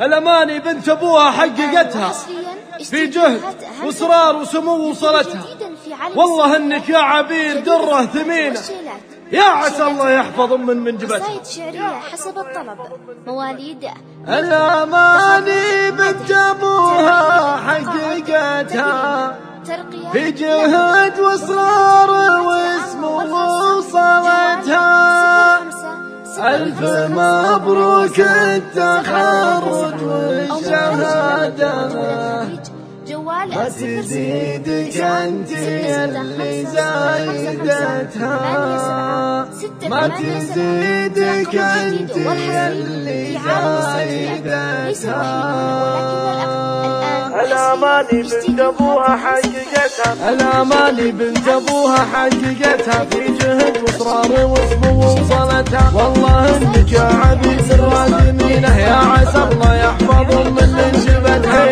الأماني بنت أبوها حققتها. في جهد وإصرار وسمو وصلتها. والله إنك يا عبير درة ثمينة. يا عسى الله يحفظ من من جبتها قصايد شعرية حسب الطلب. مواليد الأماني بنت أبوها حققتها. في جهد واصرار واسم وصلتها. ألف مبروك التخرج والشهادة. ما تزيدك أنت اللي زايدتها. ما تزيدك أنت اللي زايدتها. الاماني بنت أبوها حققتها. الاماني بنت أبوها حققتها. في جهد وإصرار واسم وصلتها. والله يا عبيد الراجمينه يا عسى الله يحفظ من انجبتها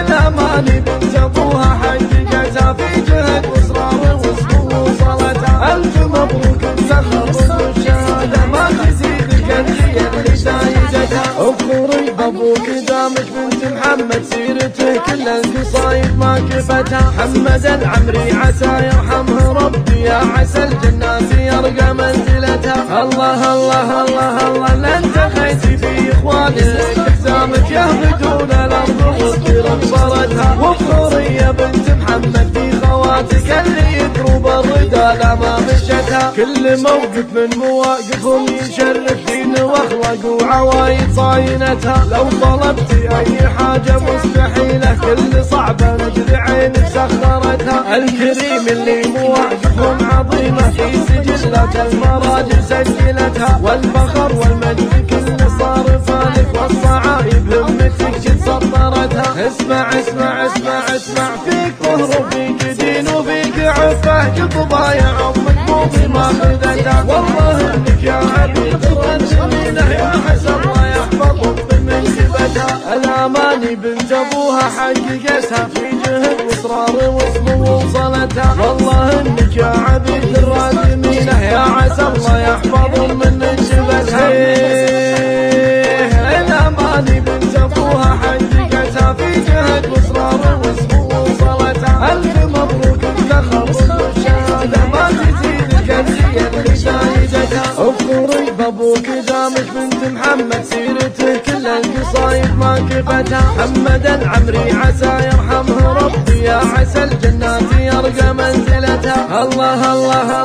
الاماني بنت ابوها حققتها في جهد واصرار واسم وصلتها الف مبروك التخرج والشهاده ما تزيدك انت اللي زايدتها اذكري بابوك دامك بنت محمد سيرته كل القصايد ما كفتها محمد العمري عسى يرحمه ربي يا عسى منزلتها الله الله الله الله لن تخيتي في اخوانك حزامك يهبدون الأرض بصرتها واذكري يا بنت محمد في خواتك اللي يدروا بالرضا لا ما مشتها. كل موقف من مواقفهم يشرف دين وأخلاق وعوايد صاينتها. لو طلبتي أي حاجة مستحيلة كل صعبة ندري عينك سخرتها. الكريم اللي سجلات المراجل سجلتها والفخر والمجد كل صار فالك والصعايب همتك جد سطرتها. اسمع اسمع اسمع اسمع. فيك طهر وفيك دين وفيك عفه قطبه يا عمك مو بماخذتها والله انك يا عبيد الرجلينه يا حسن الله يحفظك من منكبتها الاماني بنت ابوها حققتها في جهد واصرار واسم وصلتها والله انك يا عبيد الراجمينه عسى الله يحفظ من انجبتها الاماني بنت أبوها حققتها في جهد واصرار واسم وصلتها ألف مبروك التخرج والشهاده ما تزيدك انت اللي زايدتها اذكري بابوك دامك بنت محمد سيرته كل القصايد ما كفتها محمد العمري عسى يرحمه ربي. يا عسى الجنات يرقى منزلتها الله الله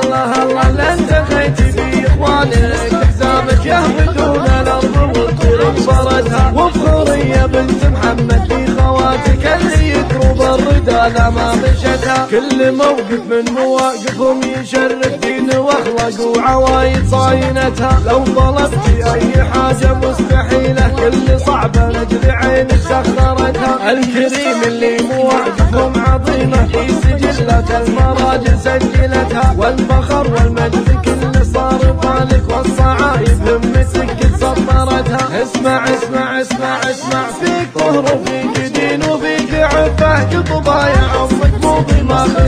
في اخوانك حزامك يهبدون الأرض بصرتها واذكري يا بنت محمد في خواتك اللي يدروا بالرضا لا ما مشتها كل موقف من مواقفهم يشرف دين واخلاق وعوايد صاينتها. لو طلبتي أي حاجة مستحيلة كل صعبة ندري عينك سخرتها. الكريم اللي مواقفهم عظيمة في سجلات المراجل سجلتها. والفخر والمجد كل فالك والصعايب همتك قد سطرتها اسمع اسمع اسمع اسمع. فيك طهر وفيك دين وفيك عفة. قطبه يا عمك مو بماخذ